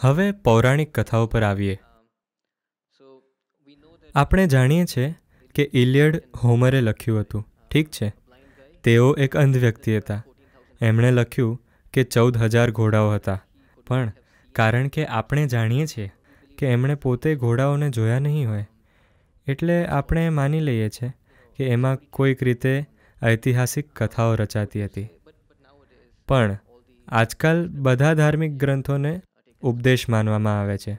હવે પૌરાણિક કથાઓ પર આવીએ. આપણે જાણીએ છીએ કે ઇલિયડ હોમરે લખ્યું હતું. ઠીક છે. તેઓ એક અંધ વ્યક્તિ હતા. એમણે લખ્યું કે ચૌદ હજાર ઘોડાઓ હતા. પણ કારણ કે આપણે જાણીએ છીએ કે એમણે પોતે ઘોડાઓને જોયા નહીં હોય, એટલે આપણે માની લઈએ છીએ કે એમાં કોઈક રીતે ઐતિહાસિક કથાઓ રચાતી હતી. પણ આજકાલ બધા ધાર્મિક ગ્રંથોને ઉપદેશ માનવામાં આવે છે.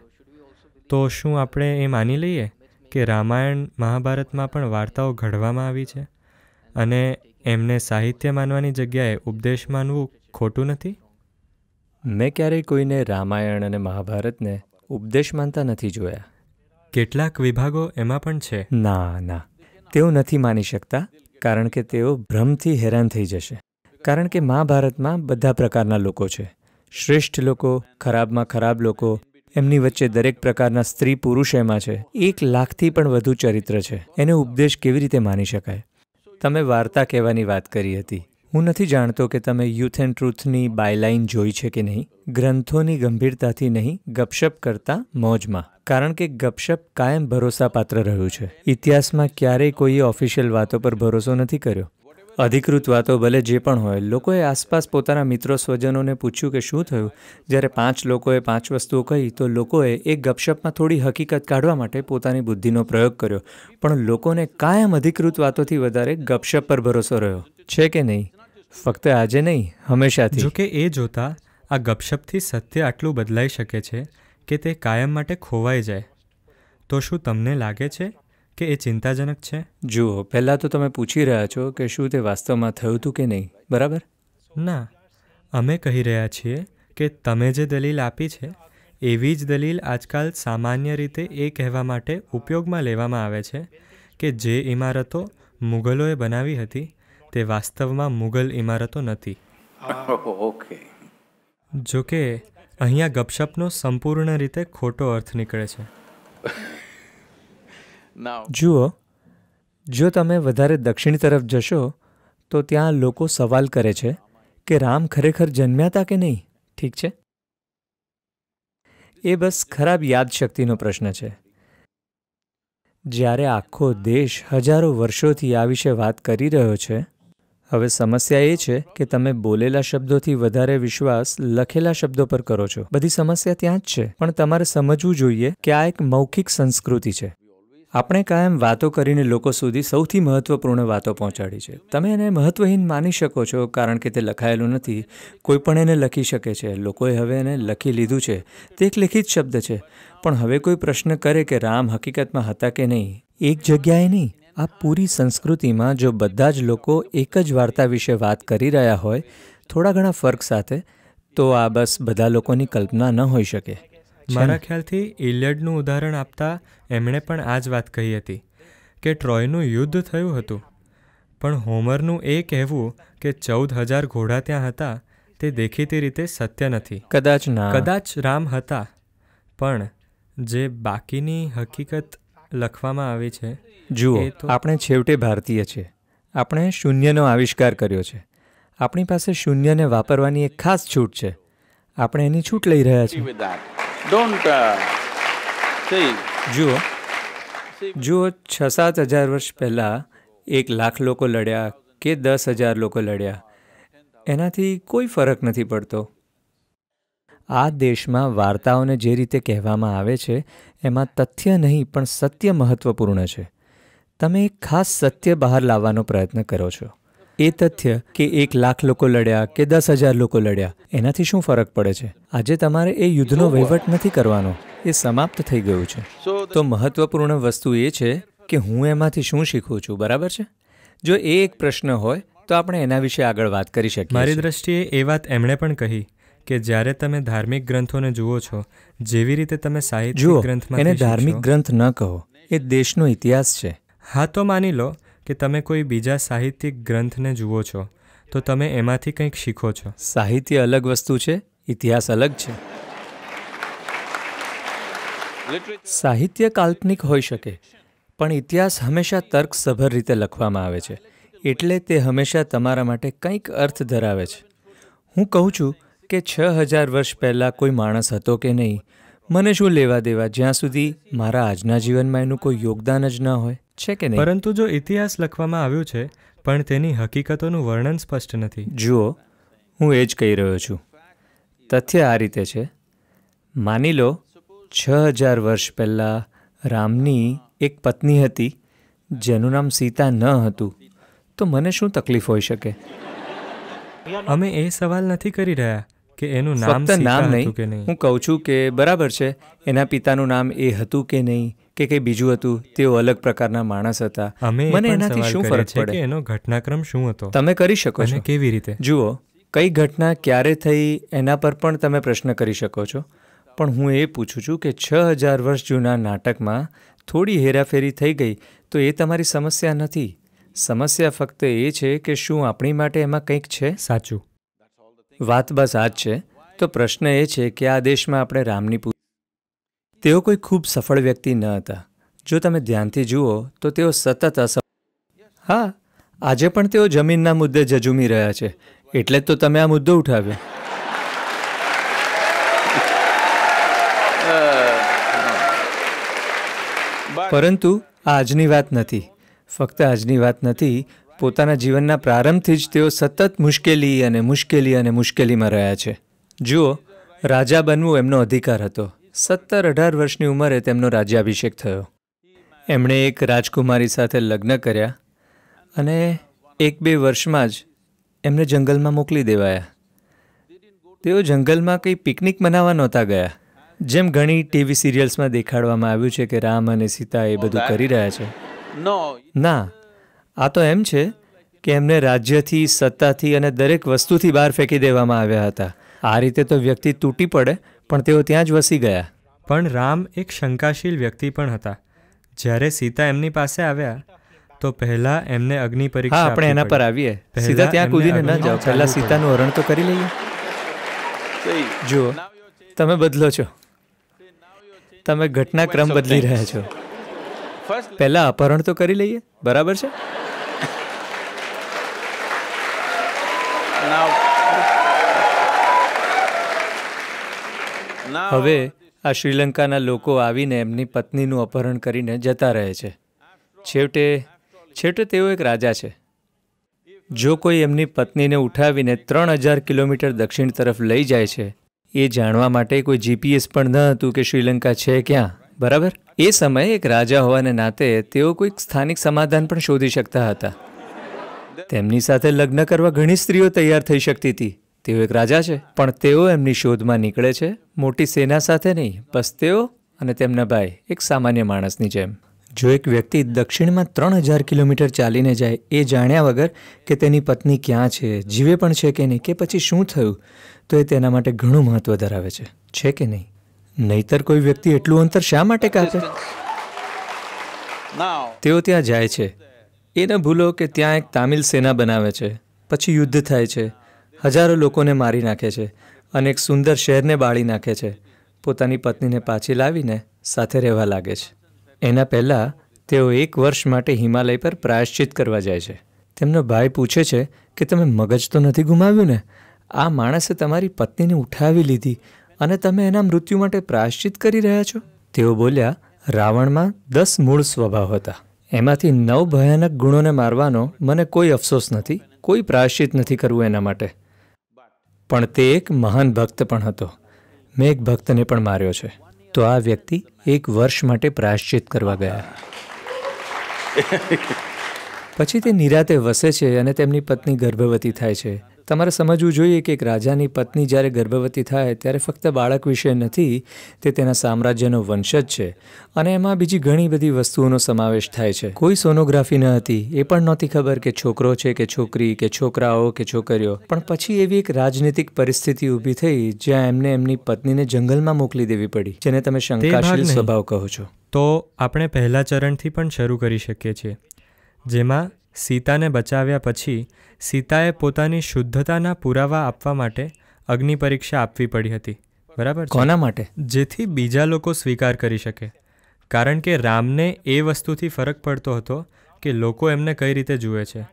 તો શું આપણે એ માની લઈએ કે રામાયણ મહાભારતમાં પણ વાર્તાઓ ઘડવામાં આવી છે? અને એમને સાહિત્ય માનવાની જગ્યાએ ઉપદેશ માનવું ખોટું નથી? મેં ક્યારેય કોઈને રામાયણ અને મહાભારતને ઉપદેશ માનતા નથી જોયા. કેટલાક વિભાગો એમાં પણ છે. ના ના. તેઓ નથી માની શકતા કારણ કે તેઓ ભ્રમથી હેરાન થઈ જશે. કારણ કે મહાભારતમાં બધા પ્રકારના લોકો છે. શ્રેષ્ઠ લોકો, ખરાબમાં ખરાબ લોકો, એમની વચ્ચે દરેક પ્રકારના સ્ત્રી પુરુષ એમાં છે. એક લાખથી પણ વધુ ચરિત્ર છે. એને ઉપદેશ કેવી રીતે માની શકાય? તમે વાર્તા કહેવાની વાત કરી હતી. હું નથી જાણતો કે તમે યુથ એન્ડ ટ્રુથની બાયલાઇન જોઈ છે કે નહીં. ગ્રંથોની ગંભીરતાથી નહીં, ગપશપ કરતા મોજમાં. કારણ કે ગપશપ કાયમ ભરોસાપાત્ર રહ્યું છે. ઇતિહાસમાં ક્યારેય કોઈએ ઓફિશિયલ વાતો પર ભરોસો નથી કર્યો. અધિકૃત વાતો ભલે જે પણ હોય, લોકોએ આસપાસ પોતાના મિત્રો સ્વજનોને પૂછ્યું કે શું થયું? જ્યારે પાંચ લોકોએ પાંચ વસ્તુઓ કહી, તો લોકોએ એ ગપશપમાં થોડી હકીકત કાઢવા માટે પોતાની બુદ્ધિનો પ્રયોગ કર્યો. પણ લોકોને કાયમ અધિકૃત વાતોથી વધારે ગપશપ પર ભરોસો રહ્યો. છે કે નહીં? ફક્ત આજે નહીં, હંમેશાથી. જોકે એ જોતા આ ગપશપથી સત્ય આટલું બદલાઈ શકે છે કે તે કાયમ માટે ખોવાઈ જાય. તો શું તમને લાગે છે કે એ ચિંતાજનક છે? જુઓ પહેલાં તો તમે પૂછી રહ્યા છો કે શું તે વાસ્તવમાં થયું હતું કે નહીં બરાબર? ના અમે કહી રહ્યા છીએ કે તમે જે દલીલ આપી છે એવી જ દલીલ આજકાલ સામાન્ય રીતે એ કહેવા માટે ઉપયોગમાં લેવામાં આવે છે કે જે ઇમારતો મુગલોએ બનાવી હતી તે વાસ્તવમાં મુગલ ઇમારતો નથી. ઓકે. જોકે અહીંયા ગપશપનો સંપૂર્ણ રીતે ખોટો અર્થ નીકળે છે. જુઓ, જો તમે વધારે દક્ષિણ તરફ જશો, તો ત્યાં લોકો સવાલ કરે છે કે રામ ખરેખર જન્મ્યા હતા કે નહીં? ઠીક છે? એ બસ ખરાબ યાદશક્તિનો પ્રશ્ન છે. જ્યારે આખો દેશ હજારો વર્ષોથી આ વિશે વાત કરી રહ્યો છે, હવે સમસ્યા એ છે કે તમે બોલેલા શબ્દોથી વધારે વિશ્વાસ લખેલા શબ્દો પર કરો છો. બધી સમસ્યા ત્યાં જ છે, પણ તમારે સમજવું જોઈએ કે આ એક મૌખિક સંસ્કૃતિ છે. આપણે કાયમ વાતો કરીને લોકો સુધી સૌથી મહત્વપૂર્ણ વાતો પહોંચાડી છે. તમે એને મહત્વહીન માની શકો છો, કારણ કે તે લખાયેલું નથી. કોઈ પણ એને લખી શકે છે. લોકોએ હવે એને લખી લીધું છે. તે એક લિખિત શબ્દ છે. પણ હવે કોઈ પ્રશ્ન કરે કે રામ હકીકતમાં હતા કે નહીં? એક જગ્યાએ નહીં. આ પૂરી સંસ્કૃતિમાં જો બધા જ લોકો એક જ વાર્તા વિશે વાત કરી રહ્યા હોય, થોડા ઘણા ફર્ક સાથે, તો આ બસ બધા લોકોની કલ્પના ન હોઈ શકે. મારા ખ્યાલથી ઇલિયડનું ઉદાહરણ આપતા એમણે પણ આ જ વાત કહી હતી કે ટ્રોયનું યુદ્ધ થયું હતું. પણ હોમરનું એ કહેવું કે ચૌદ હજાર ઘોડા ત્યાં હતા તે દેખીતી રીતે સત્ય નથી. કદાચ ના. કદાચ રામ હતા પણ જે બાકીની હકીકત લખવામાં આવી છે જુઓ આપણે છેવટે ભારતીય છીએ. આપણે શૂન્યનો આવિષ્કાર કર્યો છે. આપણી પાસે શૂન્યને વાપરવાની એક ખાસ છૂટ છે. આપણે એની છૂટ લઈ રહ્યા છીએ. Don't uh. જુઓ જુઓ છ સાત હજાર વર્ષ પહેલાં એક લાખ લોકો લડ્યા કે દસ હજાર લોકો લડ્યા. એનાથી કોઈ ફરક નથી પડતો. આ દેશમાં વાર્તાઓને જે રીતે કહેવામાં આવે છે, એમાં તથ્ય નહીં, પણ સત્ય મહત્વપૂર્ણ છે. તમે એક ખાસ સત્ય બહાર લાવવાનો પ્રયત્ન કરો છો. એ તથ્ય કે એક લાખ લોકો લડ્યા કે દસ હજાર લોકો લડ્યા એનાથી શું ફરક પડે છે? આજે તમારે એ યુદ્ધનો વહીવટ નથી કરવાનો. એ સમાપ્ત થઈ ગયું છે. તો મહત્વપૂર્ણ વસ્તુ એ છે કે હું એમાંથી શું શીખું છું બરાબર છે? જો એ એક પ્રશ્ન હોય તો આપણે એના વિશે આગળ વાત કરી શકીએ મારી. દ્રષ્ટિએ એ વાત એમણે પણ કહી કે જ્યારે તમે ધાર્મિક ગ્રંથોને જુઓ છો જેવી રીતે તમે જુઓ ગ્રંથમાં એને ધાર્મિક ગ્રંથ ન કહો એ દેશનો ઇતિહાસ છે. હા તો માની લો કે તમે કોઈ બીજા સાહિત્યિક ગ્રંથને જુઓ છો, તો તમે એમાંથી કંઈક શીખો છો. સાહિત્ય અલગ વસ્તુ છે, ઇતિહાસ અલગ છે. સાહિત્ય કાલ્પનિક હોઈ શકે, પણ ઇતિહાસ હંમેશા તર્કસભર રીતે લખવામાં આવે છે, એટલે તે હંમેશા તમારા માટે કંઈક અર્થ ધરાવે છે. હું કહું છું કે છ હજાર વર્ષ પહેલાં કોઈ માણસ હતો કે નહીં મને શું લેવા દેવા? જ્યાં સુધી મારા આજના જીવનમાં એનું કોઈ યોગદાન જ ન હોય. છે કે નહીં? પરંતુ જો ઇતિહાસ લખવામાં આવ્યું છે પણ તેની હકીકતોનું વર્ણન સ્પષ્ટ નથી. જુઓ હું એ જ કહી રહ્યો છું. તથ્ય આ રીતે છે. માની લો છ હજાર વર્ષ પહેલાં રામની એક પત્ની હતી જેનું નામ સીતા ન હતું. તો મને શું તકલીફ હોઈ શકે? અમે એ સવાલ નથી કરી રહ્યા. કે એનું નામ નામ નહીં. હું કહું છું કે બરાબર છે. એના પિતાનું નામ એ હતું કે નહીં કે કંઈ બીજું હતું તેઓ અલગ પ્રકારના માણસ હતા. મને એનાથી શું ફરક પડે? કે એનો ઘટનાક્રમ શું હતો? તમે કરી શકો છો. કેવી રીતે? જુઓ કઈ ઘટના ક્યારે થઈ એના પર પણ તમે પ્રશ્ન કરી શકો છો. પણ હું એ પૂછું છું કે છ હજાર વર્ષ જૂના નાટકમાં થોડી હેરાફેરી થઈ ગઈ તો એ તમારી સમસ્યા નથી. સમસ્યા ફક્ત એ છે કે શું આપણી માટે એમાં કંઈક છે? સાચું. વાત બસ આ જ છે. તો પ્રશ્ન એ છે કે આ દેશમાં આપણે રામની પૂ તેઓ કોઈ ખૂબ સફળ વ્યક્તિ ન હતા. જો તમે ધ્યાનથી જુઓ તો તેઓ સતત અસફળ હા આજે પણ તેઓ જમીનના મુદ્દે જજુમી રહ્યા છે. એટલે જ તો તમે આ મુદ્દો ઉઠાવ્યો. પરંતુ આ આજની વાત નથી. ફક્ત આજની વાત નથી પોતાના જીવનના પ્રારંભથી જ તેઓ સતત મુશ્કેલી અને મુશ્કેલી અને મુશ્કેલીમાં રહ્યા છે. જુઓ રાજા બનવું એમનો અધિકાર હતો. સત્તર અઢાર વર્ષની ઉંમરે તેમનો રાજ્યાભિષેક થયો. એમણે એક રાજકુમારી સાથે લગ્ન કર્યા અને એક બે વર્ષમાં જ એમને જંગલમાં મોકલી દેવાયા. તેઓ જંગલમાં કંઈ પિકનિક મનાવવા નહોતા ગયા. જેમ ઘણી ટીવી સિરિયલ્સમાં દેખાડવામાં આવ્યું છે કે રામ અને સીતા એ બધું કરી રહ્યા છે. ના આ તો એમ છે કે એમને રાજ્યથી સત્તાથી અને દરેક વસ્તુથી બહાર ફેંકી દેવામાં આવ્યા હતા. આ રીતે તો વ્યક્તિ તૂટી પડે પણ તેઓ ત્યાં જ વસી ગયા. પણ રામ એક શંકાશીલ વ્યક્તિ પણ હતા. જ્યારે સીતા એમની પાસે આવ્યા તો પહેલા એમને અગ્નિ પરીક્ષા આપણે એના પર આવીએ. સીધા ત્યાં કૂદીને ન જાઓ. પહેલા સીતાનું હરણ તો કરી લઈએ. જુઓ તમે બદલો છો. તમે ઘટનાક્રમ બદલી રહ્યા છો. પહેલા અપહરણ તો કરી લઈએ. બરાબર છે? હવે આ શ્રીલંકાના લોકો આવીને એમની પત્નીનું અપહરણ કરીને જતા રહે છે. છેવટે છેવટે તેઓ એક રાજા છે. જો કોઈ એમની પત્નીને ઉઠાવીને ત્રણ હજાર કિલોમીટર દક્ષિણ તરફ લઈ જાય છે, એ જાણવા માટે કોઈ જીપીએસ પણ ન હતું કે શ્રીલંકા છે ક્યાં, બરાબર? એ સમયે એક રાજા હોવાને નાતે તેઓ કોઈક સ્થાનિક સમાધાન પણ શોધી શકતા હતા. તેમની સાથે લગ્ન કરવા ઘણી સ્ત્રીઓ તૈયાર થઈ શકતી હતી. તેઓ એક રાજા છે, પણ તેઓ એમની શોધમાં નીકળે છે. મોટી સેના સાથે નહીં, બસ તેઓ અને તેમના ભાઈ, એક સામાન્ય માણસની જેમ. જો એક વ્યક્તિ દક્ષિણમાં ત્રણ હજાર કિલોમીટર ચાલીને જાય, એ જાણ્યા વગર કે તેની પત્ની ક્યાં છે, જીવે પણ છે કે નહીં, કે પછી શું થયું, તો એ તેના માટે ઘણું મહત્વ ધરાવે છે. છે કે નહીં? નહીતર કોઈ વ્યક્તિ એટલું અંતર શા માટે કાપે? તેઓ ત્યાં જાય છે. એ ન ભૂલો કે ત્યાં એક તામિલ સેના બનાવે છે. પછી યુદ્ધ થાય છે. હજારો લોકોને મારી નાખે છે અને એક સુંદર શહેરને બાળી નાખે છે. પોતાની પત્નીને પાછી લાવીને સાથે રહેવા લાગે છે. એના પહેલાં તેઓ એક વર્ષ માટે હિમાલય પર પ્રાયશ્ચિત કરવા જાય છે. તેમનો ભાઈ પૂછે છે કે, તમે મગજ તો નથી ગુમાવ્યું ને? આ માણસે તમારી પત્નીને ઉઠાવી લીધી અને તમે એના મૃત્યુ માટે પ્રાયશ્ચિત કરી રહ્યા છો? તેઓ બોલ્યા, રાવણમાં દસ મૂળ સ્વભાવ હતા. એમાંથી નવ ભયાનક ગુણોને મારવાનો મને કોઈ અફસોસ નથી, કોઈ પ્રાયશ્ચિત નથી કરવું એના માટે. પણ તે એક મહાન ભક્ત પણ હતો. મેં એક ભક્તને પણ માર્યો છે. તો આ વ્યક્તિ એક વર્ષ માટે પ્રાયશ્ચિત કરવા ગયા. પછી તે નિરાતે વસે છે અને તેમની પત્ની ગર્ભવતી થાય છે. તમારે સમજવું જોઈએ કે એક રાજાની પત્ની જ્યારે ગર્ભવતી થાય ત્યારે ફક્ત બાળક વિશે નથી તે તેના સામ્રાજ્યનો વંશજ છે. અને એમાં બીજી ઘણી બધી વસ્તુઓનો સમાવેશ થાય છે. કોઈ સોનોગ્રાફી ન હતી. એ પણ નહોતી ખબર કે છોકરો છે કે છોકરી કે છોકરાઓ કે છોકરીઓ. પણ પછી એવી એક રાજનીતિક પરિસ્થિતિ ઊભી થઈ જ્યાં એમને એમની પત્નીને જંગલમાં મોકલી દેવી પડી જેને તમે શંકાશીલ. સ્વભાવ કહો છો. તો આપણે પહેલા ચરણથી પણ શરૂ કરી શકીએ છીએ જેમાં સીતાને બચાવ્યા પછી સીતાએ પોતાની શુદ્ધતાના પુરાવા આપવા માટે અગ્નિ પરીક્ષા આપવી પડી હતી. બરાબર કોના માટે? જેથી બીજા લોકો સ્વીકાર કરી શકે. કારણ કે રામને એ વસ્તુથી ફરક પડતો હતો કે લોકો એમને કઈ રીતે જુએ છે.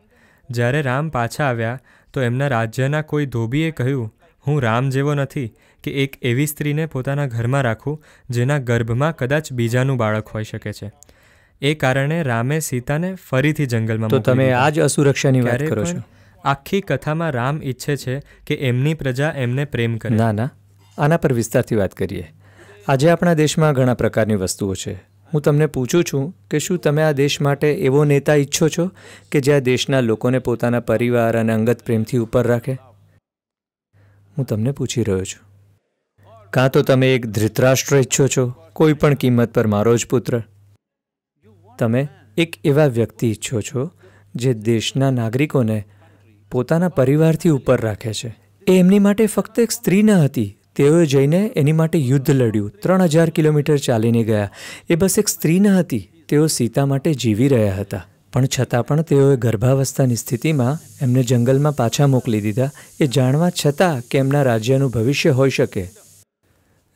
જ્યારે રામ પાછા આવ્યા તો એમના રાજ્યના કોઈ ધોબીએ કહ્યું હું રામ જેવો નથી કે એક એવી સ્ત્રીને પોતાના ઘરમાં રાખું જેના ગર્ભમાં કદાચ બીજાનું બાળક હોઈ શકે છે. એ કારણે રામે સીતાને ફરીથી જંગલમાં તો તમે આ જ અસુરક્ષાની વાત કરો છો? આખી કથામાં રામ ઈચ્છે છે કે એમની પ્રજા એમને પ્રેમ કરે. ના ના. આના પર વિસ્તારથી વાત કરીએ. આજે આપણા દેશમાં ઘણા પ્રકારની વસ્તુઓ છે. હું તમને પૂછું છું કે શું તમે આ દેશ માટે એવો નેતા ઈચ્છો છો કે જ્યાં દેશના લોકોને પોતાના પરિવાર અને અંગત પ્રેમથી ઉપર રાખે? હું તમને પૂછી રહ્યો છું. કાં તો તમે એક ધૃતરાષ્ટ્ર ઈચ્છો છો? કોઈ પણ કિંમત પર મારો જ પુત્ર. તમે એક એવા વ્યક્તિ ઈચ્છો છો જે દેશના નાગરિકોને પોતાના પરિવારથી ઉપર રાખે છે. એ એમની માટે ફક્ત એક સ્ત્રી ન હતી, તેઓએ જઈને એની માટે યુદ્ધ લડ્યું. ત્રણ હજાર કિલોમીટર ચાલીને ગયા. એ બસ એક સ્ત્રી ન હતી, તેઓ સીતા માટે જીવી રહ્યા હતા. પણ છતાં પણ તેઓએ ગર્ભાવસ્થાની સ્થિતિમાં એમને જંગલમાં પાછા મોકલી દીધા. એ જાણવા છતાં કે એમના રાજ્યનું ભવિષ્ય હોઈ શકે.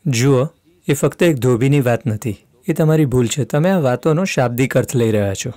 જુઓ, એ ફક્ત એક ધોબીની વાત નથી. એ તમારી ભૂલ છે. તમે આ વાતોનો શાબ્દિક અર્થ લઈ રહ્યા છો.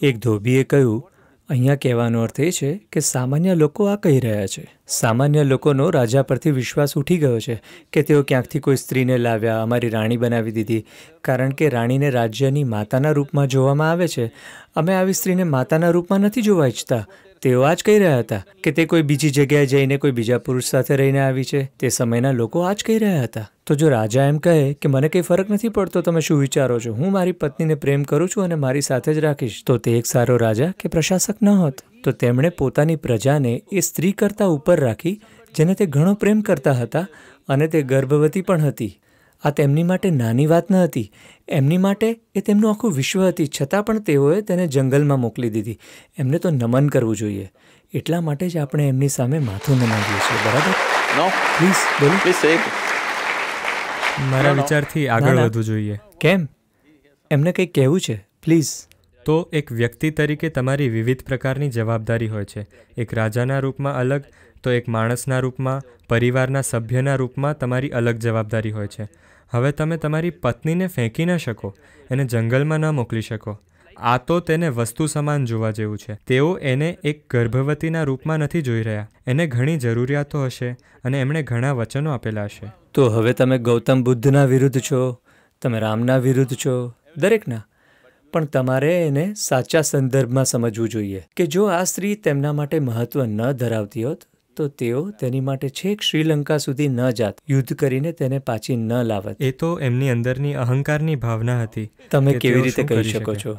એક ધોબીએ કહ્યું, અહીંયા કહેવાનો અર્થ એ છે કે સામાન્ય લોકો આ કહી રહ્યા છે. સામાન્ય લોકોનો રાજા પરથી વિશ્વાસ ઉઠી ગયો છે કે તેઓ ક્યાંકથી કોઈ સ્ત્રીને લાવ્યા, અમારી રાણી બનાવી દીધી. કારણ કે રાણીને રાજ્યની માતાના રૂપમાં જોવામાં આવે છે. અમે આવી સ્ત્રીને માતાના રૂપમાં નથી જોવા ઈચ્છતા. તેઓ આ જ કહી રહ્યા હતા કે તે કોઈ બીજી જગ્યાએ જઈને કોઈ બીજા પુરુષ સાથે રહીને આવી છે. તે સમયના લોકો આ જ કહી રહ્યા હતા. તો જો રાજા એમ કહે કે મને કંઈ ફરક નથી પડતો, તમે શું વિચારો છો? હું મારી પત્નીને પ્રેમ કરું છું અને મારી સાથે જ રાખીશ. તો તે એક સારો રાજા કે પ્રશાસક ન હોત? તો તેમણે પોતાની પ્રજાને એ સ્ત્રી કરતાં ઉપર રાખી, જેને તે ઘણો પ્રેમ કરતા હતા અને તે ગર્ભવતી પણ હતી. આ તેમની માટે નાની વાત ન હતી. એમની માટે એ તેમનું આખું વિશ્વ હતી. છતાં પણ તેઓએ તેને જંગલમાં મોકલી દીધી. એમને તો નમન કરવું જોઈએ. એટલા માટે જ આપણે એમની સામે માથું નમાવીએ છીએ. બરાબર? નો પ્લીઝ બોલો. મારા. વિચારથી આગળ વધવું જોઈએ. કેમ? એમને કંઈક કહેવું છે? પ્લીઝ તો એક વ્યક્તિ તરીકે તમારી વિવિધ પ્રકારની જવાબદારી હોય છે. એક રાજાના રૂપમાં અલગ તો એક માણસના રૂપમાં પરિવારના સભ્યના રૂપમાં તમારી અલગ જવાબદારી હોય છે. હવે તમે તમારી પત્નીને ફેંકી ન શકો એને જંગલમાં ન મોકલી શકો. આ તો તેને વસ્તુ સમાન જોવા જેવું છે. તેઓ એને એક ગર્ભવતીના રૂપમાં નથી જોઈ રહ્યા. એને ઘણી જરૂરિયાતો હશે અને એમણે ઘણા વચનો આપેલા હશે. તો હવે તમે ગૌતમ બુદ્ધના વિરુદ્ધ છો? તમે રામના વિરુદ્ધ છો? દરેકના. પણ તમારે એને સાચા સંદર્ભમાં સમજવું જોઈએ કે જો આ સ્ત્રી તેમના માટે મહત્વ ન ધરાવતી હોત તો તેઓ તેની માટે છેક શ્રીલંકા સુધી ન જાત. યુદ્ધ કરીને તેને પાછી ન લાવત. એ તો એમની અંદરની અહંકારની ભાવના હતી તમે કેવી રીતે કહી કરી શકો? છો?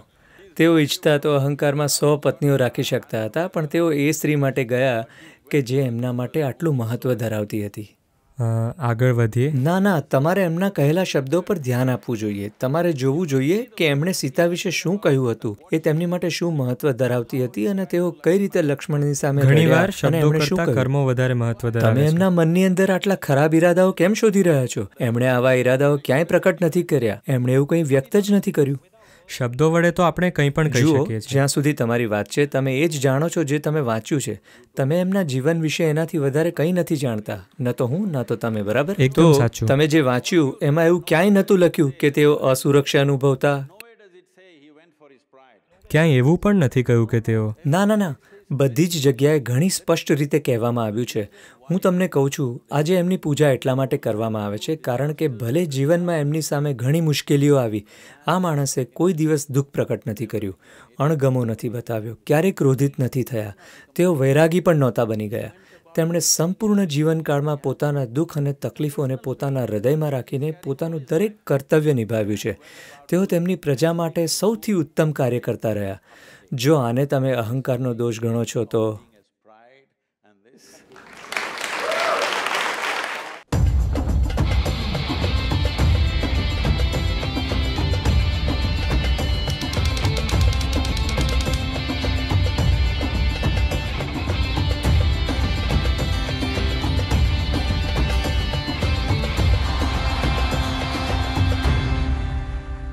તેઓ ઈચ્છતા તો અહંકારમાં સો પત્નીઓ રાખી શકતા હતા પણ તેઓ એ સ્ત્રી માટે ગયા કે જે એમના માટે આટલું મહત્વ ધરાવતી હતી. આગળ વધીએ. ના ના તમારે એમના કહેલા શબ્દો પર ધ્યાન આપવું જોઈએ. તમારે જોવું જોઈએ કે એમણે સીતા વિશે શું કહ્યું હતું એ તેમની માટે શું મહત્વ ધરાવતી હતી અને તેઓ કઈ રીતે લક્ષ્મણની સામે ઘણીવાર શબ્દો શું કર્મો વધારે મહત્વ ધરાવે તમે એમના મનની અંદર આટલા ખરાબ ઈરાદાઓ કેમ શોધી રહ્યા છો? એમણે આવા ઈરાદાઓ ક્યાંય પ્રકટ નથી કર્યા. એમણે એવું કંઈ વ્યક્ત જ નથી કર્યું. શબ્દો વડે તો આપણે કંઈ પણ કહી શકીએ છીએ. જ્યાં સુધી તમારી વાત છે તમે એ જ જાણો છો જે તમે વાંચ્યું છે. તમે એમના જીવન વિશે એનાથી વધારે કંઈ નથી જાણતા. ન તો હું ન તો તમે બરાબર? એકદમ તો સાચું. તમે જે વાંચ્યું એમાં એવું ક્યાંય નહોતું લખ્યું કે તેઓ અસુરક્ષા અનુભવતા? ક્યાંય એવું પણ નથી કહ્યું કે તેઓ ના ના ના. બધી જ જગ્યાએ ઘણી સ્પષ્ટ રીતે કહેવામાં આવ્યું છે. હું તમને કહું છું, આજે એમની પૂજા એટલા માટે કરવામાં આવે છે કારણ કે ભલે જીવનમાં એમની સામે ઘણી મુશ્કેલીઓ આવી, આ માણસે કોઈ દિવસ દુઃખ પ્રકટ નથી કર્યું. અણગમો નથી બતાવ્યો, ક્યારેય ક્રોધિત નથી થયા. તેઓ વૈરાગી પણ નહોતા બની ગયા. તેમણે સંપૂર્ણ જીવનકાળમાં પોતાના દુઃખ અને તકલીફોને પોતાના હૃદયમાં રાખીને પોતાનું દરેક કર્તવ્ય નિભાવ્યું છે. તેઓ તેમની પ્રજા માટે સૌથી ઉત્તમ કાર્ય કરતા રહ્યા. જો આને તમે અહંકારનો દોષ ગણો છો તો